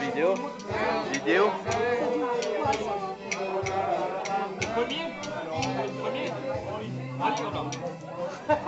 Vidéo. Vidéo. Premier. Premier. Allez, on va.